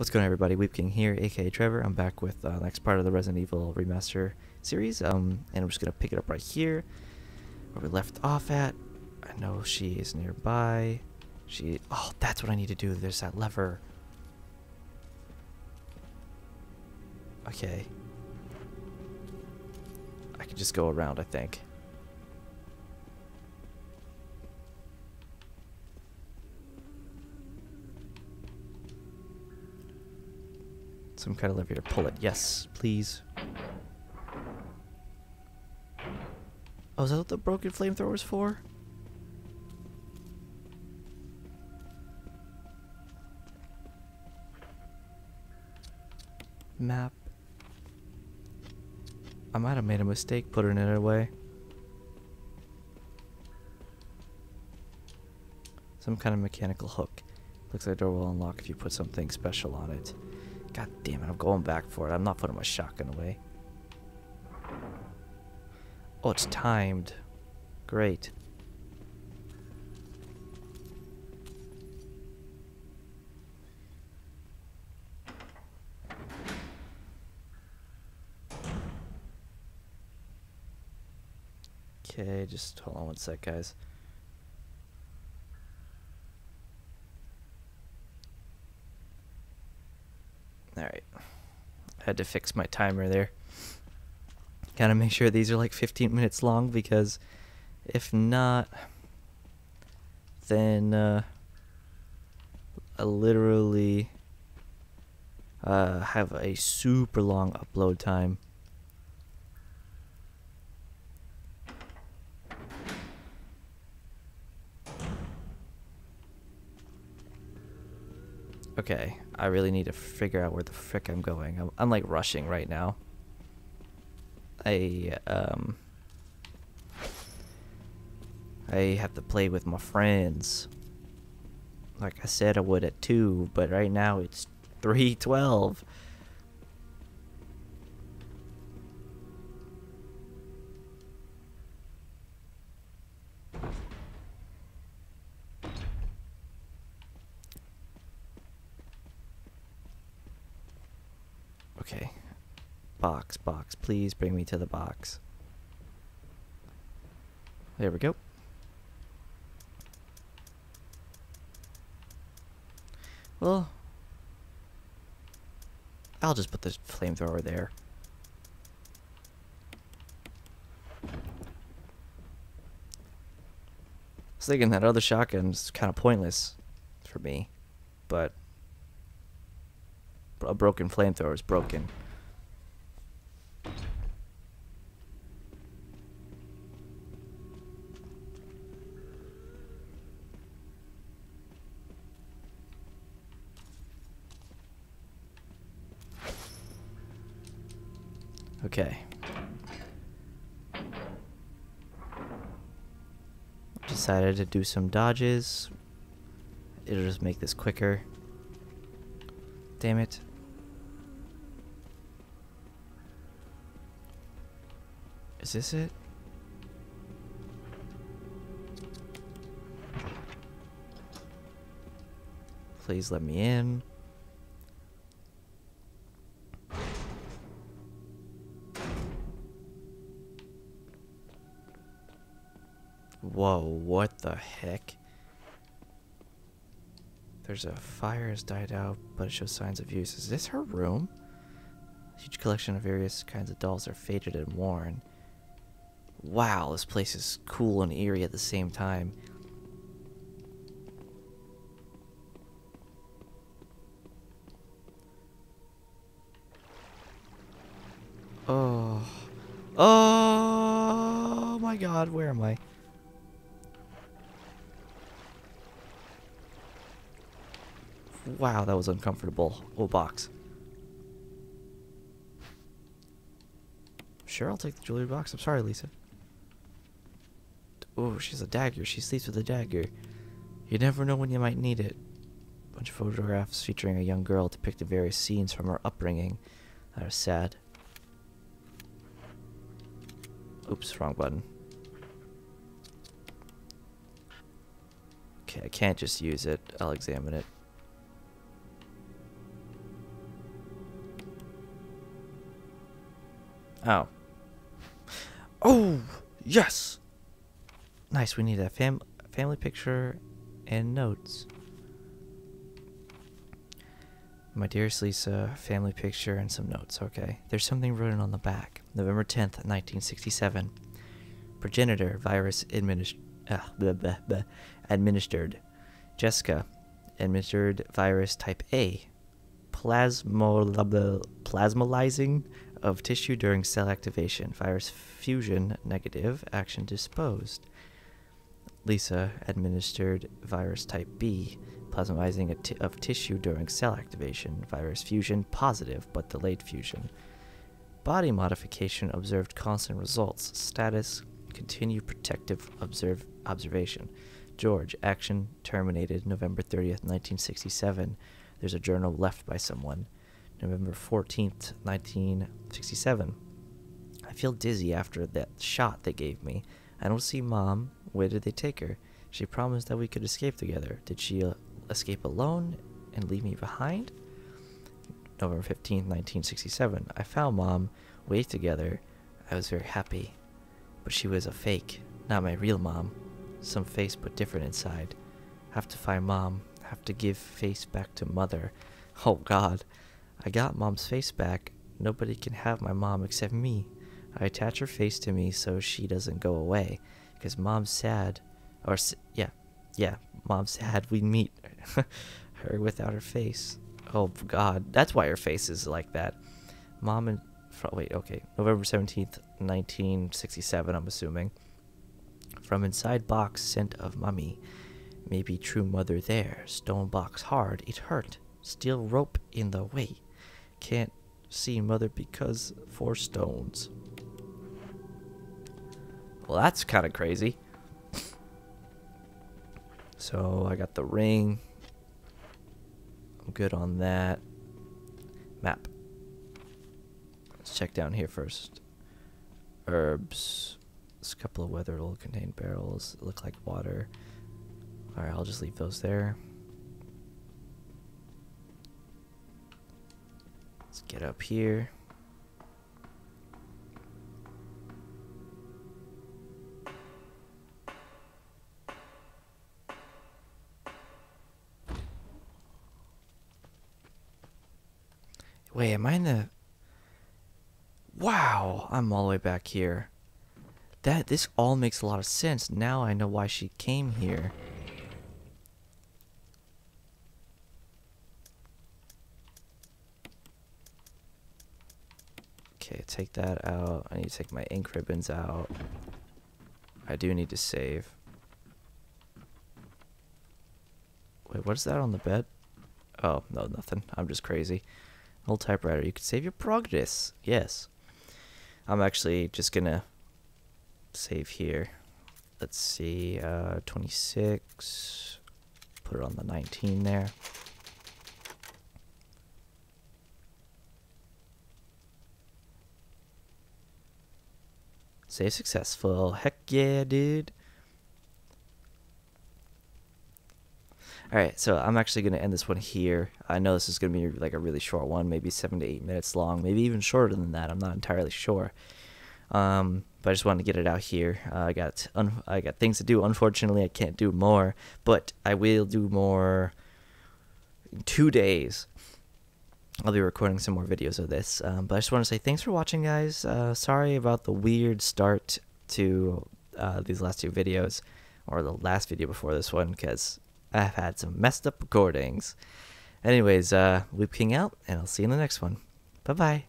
What's going on, everybody? Weeb King here, aka Trevor. I'm back with uh, the next part of the Resident Evil Remaster series, um, and I'm just gonna pick it up right here, where we left off at. I know she is nearby. She. Oh, that's what I need to do. There's that lever. Okay. I can just go around, I think. Some kind of lever to pull it. Yes, please. Oh, is that what the broken flamethrower's for? Map. I might have made a mistake putting it away. Some kind of mechanical hook. Looks like the door will unlock if you put something special on it. God damn it, I'm going back for it. I'm not putting my shotgun away. Oh, it's timed. Great. Okay, just hold on one sec, guys. Alright. I Had to fix my timer there. Gotta make sure these are like 15 minutes long because if not, then uh, I literally uh, have a super long upload time. Okay, I really need to figure out where the frick I'm going. I'm, I'm like rushing right now. I um I have to play with my friends. Like I said I would at 2, but right now it's 3:12. Box, box. Please bring me to the box. There we go. Well, I'll just put the flamethrower there. I was thinking that other shotgun's kind of pointless for me, but a broken flamethrower is broken. Okay. Decided to do some dodges. It'll just make this quicker. Damn it. Is this it? Please let me in. Whoa, what the heck? There's a fire has died out, but it shows signs of use. Is this her room? A huge collection of various kinds of dolls are faded and worn. Wow, this place is cool and eerie at the same time. Oh. Oh my god, where am I? Wow, that was uncomfortable. Oh, box. Sure, I'll take the jewelry box. I'm sorry, Lisa. Oh, she's a dagger. She sleeps with a dagger. You never know when you might need it. Bunch of photographs featuring a young girl depicting various scenes from her upbringing that are sad. Oops, wrong button. Okay, I can't just use it. I'll examine it. Oh. Oh, yes. Nice. We need a fam family picture and notes. My dearest Lisa, family picture and some notes. Okay. There's something written on the back. November 10th, 1967. Progenitor virus administ uh, blah, blah, blah, administered. Jessica, administered virus type A. Plasmo plasmolizing of tissue during cell activation. Virus fusion negative. Action disposed. Lisa administered virus type B, plasmizing of tissue during cell activation, virus fusion positive but delayed fusion. Body modification observed constant results. Status continue protective observe observation. George, action terminated November 30th, 1967. There's a journal left by someone. November 14th, 1967. I feel dizzy after that shot they gave me. I don't see mom. Where did they take her? She promised that we could escape together. Did she uh, escape alone and leave me behind? November 15th, 1967. I found mom. We ate together. I was very happy. But she was a fake, not my real mom. Some face but different inside. Have to find mom. Have to give face back to mother. Oh god. I got mom's face back. Nobody can have my mom except me. I attach her face to me so she doesn't go away. Because mom's sad. Or, yeah, yeah, mom's sad we meet her without her face. Oh, God. That's why her face is like that. Mom and. Wait, okay. November 17th, 1967, I'm assuming. From inside box, scent of mummy. Maybe true mother there. Stone box hard, it hurt. Steel rope in the way. Can't see mother because four stones. Well, that's kind of crazy. So I got the ring. I'm good on that. Map. Let's check down here first. Herbs. This couple of weather will contain barrels. Look like water. Alright, I'll just leave those there. Get up here. Wait, am I in the... Wow, I'm all the way back here. That, this all makes a lot of sense. Now I know why she came here. Okay, take that out. I need to take my ink ribbons out. I do need to save. Wait, what is that on the bed? Oh, no, nothing. I'm just crazy. Old typewriter. You can save your progress. Yes. I'm actually just gonna save here. Let's see, uh, 26. Put it on the 19 there. Save successful. Heck yeah, dude. Alright, so I'm actually going to end this one here. I know this is going to be like a really short one, maybe 7 to 8 minutes long, maybe even shorter than that. I'm not entirely sure. Um, but I just wanted to get it out here. Uh, I got I got things to do. Unfortunately, I can't do more, but I will do more in two days. I'll be recording some more videos of this. Um, but I just want to say thanks for watching, guys. Uh, sorry about the weird start to uh, these last two videos, or the last video before this one, because I've had some messed up recordings. Anyways, uh, Loop King out, and I'll see you in the next one. Bye bye.